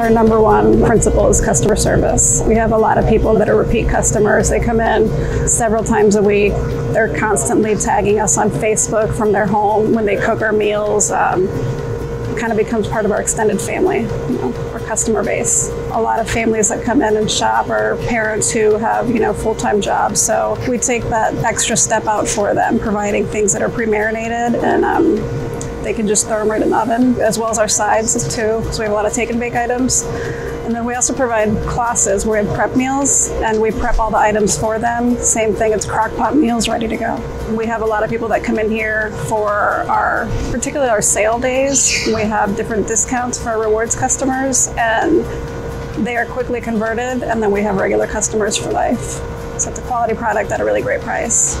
Our number one principle is customer service. We have a lot of people that are repeat customers. They come in several times a week. They're constantly tagging us on Facebook from their home when they cook our meals. Um, kind of becomes part of our extended family, you know, our customer base. A lot of families that come in and shop are parents who have, you know, full-time jobs. So we take that extra step out for them, providing things that are pre-marinated and um, they can just throw them right in the oven, as well as our sides too. So we have a lot of take and bake items. And then we also provide classes where we have prep meals and we prep all the items for them. Same thing, it's crock pot meals ready to go. We have a lot of people that come in here for our, particularly our sale days. We have different discounts for our rewards customers and they are quickly converted and then we have regular customers for life. So it's a quality product at a really great price.